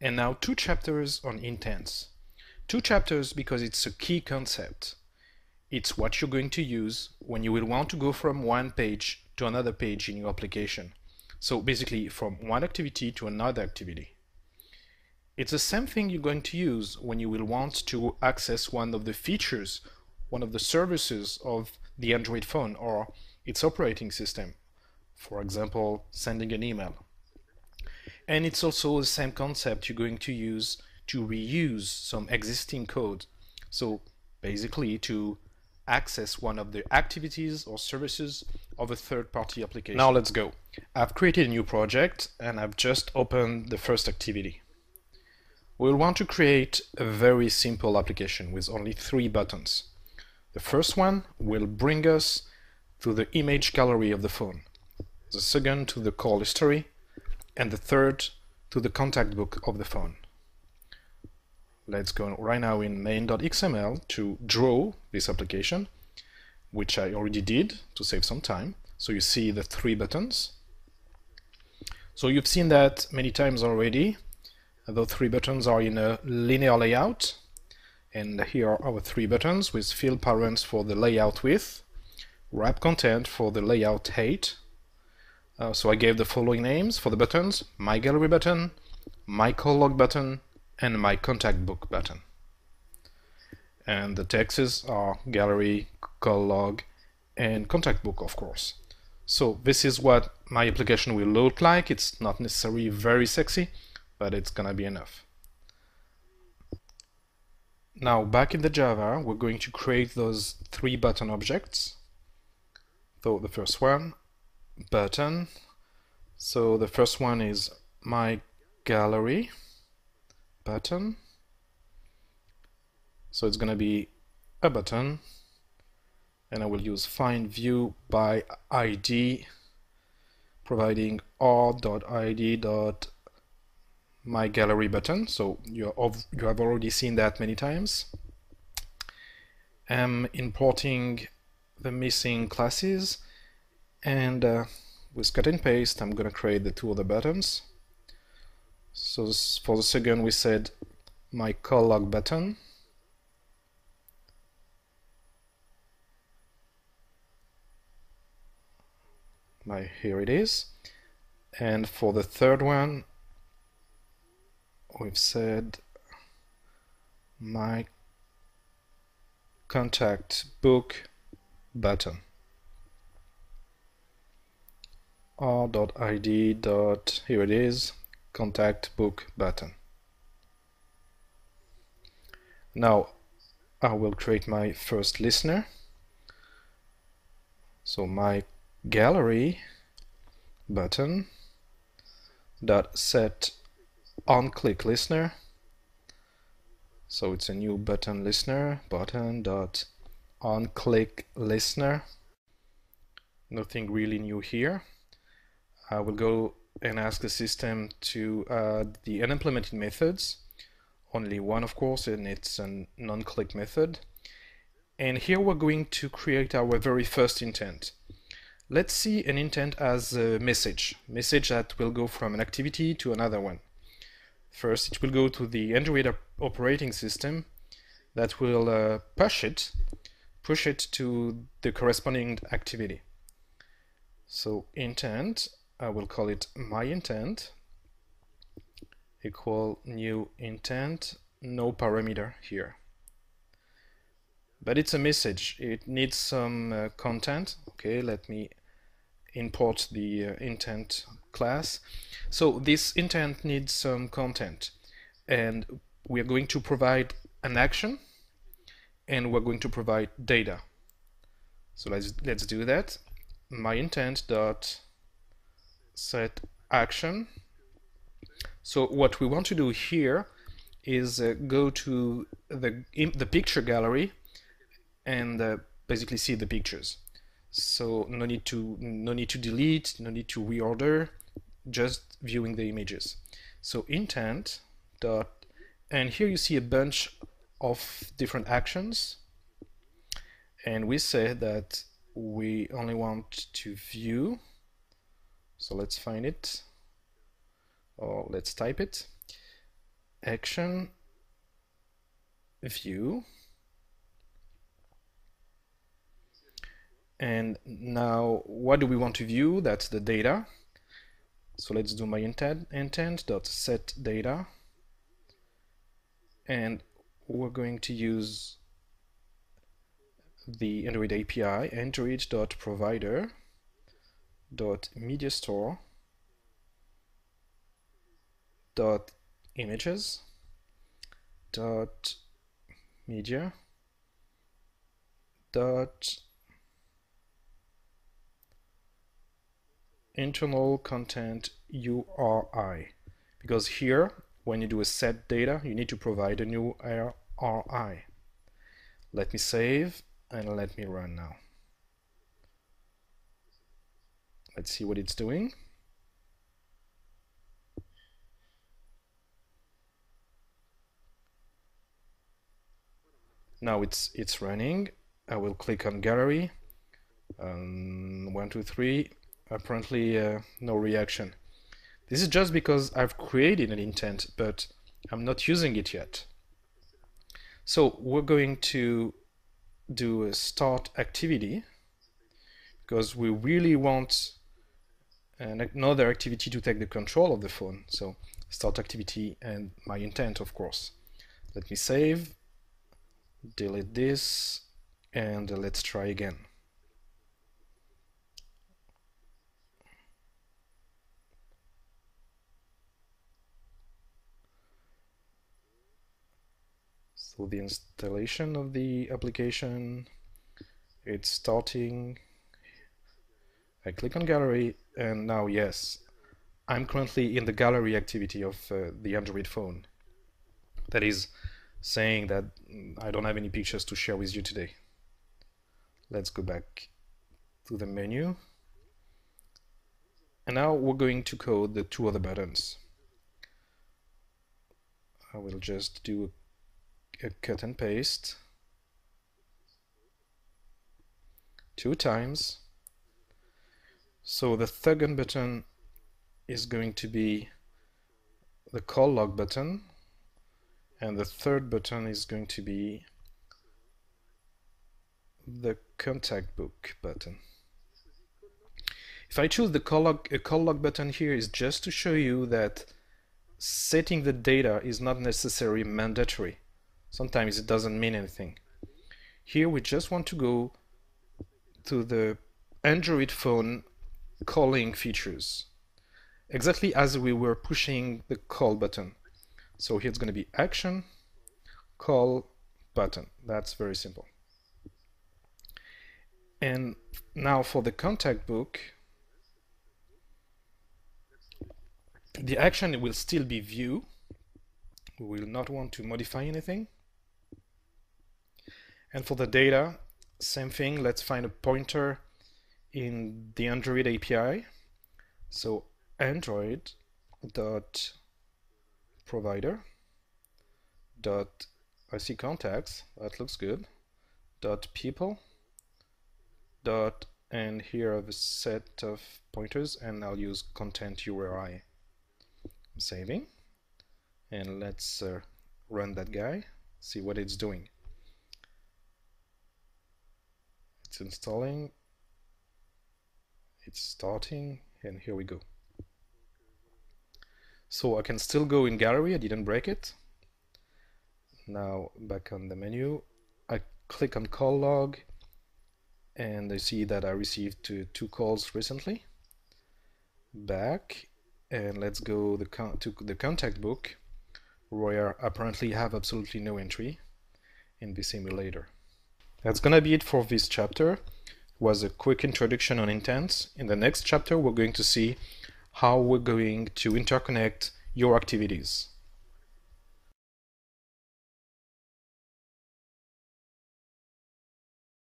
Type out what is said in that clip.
And now two chapters on intents. Two chapters because it's a key concept. It's what you're going to use when you will want to go from one page to another page in your application. So basically from one activity to another activity. It's the same thing you're going to use when you will want to access one of the features, one of the services of the Android phone or its operating system. For example, sending an email. And it's also the same concept you're going to use to reuse some existing code. So basically to access one of the activities or services of a third-party application. Now let's go. I've created a new project and I've just opened the first activity. We'll want to create a very simple application with only three buttons. The first one will bring us to the image gallery of the phone, the second to the call history, and the third to the contact book of the phone. Let's go right now in main.xml to draw this application, which I already did to save some time. So you see the three buttons. So you've seen that many times already. The three buttons are in a linear layout. And here are our three buttons with fill parents for the layout width, wrap content for the layout height. Uh, so I gave the following names for the buttons, my gallery button, my call log button, and my contact book button. And the texts are gallery, call log, and contact book, of course. So this is what my application will look like. It's not necessarily very sexy, but it's gonna be enough. Now back in the Java, we're going to create those three button objects. So the first one, button. So the first one is my gallery button. So it's going to be a button and I will use find view by ID providing r.id my gallery button so you you have already seen that many times I'm importing the missing classes and uh, with cut and paste I'm gonna create the two other buttons. So for the second we said my call log button. My here it is. And for the third one we've said my contact book button r.id. here it is contact book button. Now I will create my first listener. So my gallery button dot set on click listener. So it's a new button listener button dot on click listener. Nothing really new here. I will go and ask the system to add the unimplemented methods only one of course and it's a non-click method. And here we're going to create our very first intent. Let's see an intent as a message message that will go from an activity to another one. First, it will go to the Android operating system that will uh, push it push it to the corresponding activity. So intent I will call it my intent equal new intent no parameter here. But it's a message. It needs some uh, content. Okay let me import the uh, intent class. So this intent needs some content and we are going to provide an action and we're going to provide data. So let's let's do that. My intent dot set action. So what we want to do here is uh, go to the, the picture gallery and uh, basically see the pictures. So no need to no need to delete, no need to reorder, just viewing the images. So intent dot and here you see a bunch of different actions and we say that we only want to view so let's find it. Or let's type it. Action view. And now what do we want to view? That's the data. So let's do my intent intent dot set data. And we're going to use the Android API android.provider dot media store dot images dot media dot internal content URI because here when you do a set data you need to provide a new URI let me save and let me run now let's see what it's doing. Now it's it's running. I will click on gallery. Um, one two three. Apparently uh, no reaction. This is just because I've created an intent but I'm not using it yet. So we're going to do a start activity because we really want another activity to take the control of the phone. So start activity and my intent of course. Let me save delete this and let's try again. So the installation of the application it's starting. I click on gallery and now yes I'm currently in the gallery activity of uh, the Android phone that is saying that I don't have any pictures to share with you today. Let's go back to the menu. And now we're going to code the two other buttons. I will just do a cut and paste. Two times. So the second button is going to be the call log button and the third button is going to be the contact book button. If I choose the call log, a call log button here is just to show you that setting the data is not necessarily mandatory. Sometimes it doesn't mean anything. Here we just want to go to the Android phone calling features, exactly as we were pushing the call button. So here it's going to be action, call, button. That's very simple. And now for the contact book, the action will still be view. We will not want to modify anything. And for the data, same thing, let's find a pointer in the Android API. So Android dot provider dot I see contacts, that looks good, dot people dot and here I have a set of pointers and I'll use content URI. I'm saving and let's uh, run that guy, see what it's doing. it's installing it's starting and here we go. So I can still go in gallery I didn't break it. Now back on the menu I click on call log and I see that I received two, two calls recently. Back and let's go the to the contact book where apparently have absolutely no entry in the simulator that's gonna be it for this chapter. Was a quick introduction on intents. In the next chapter, we're going to see how we're going to interconnect your activities.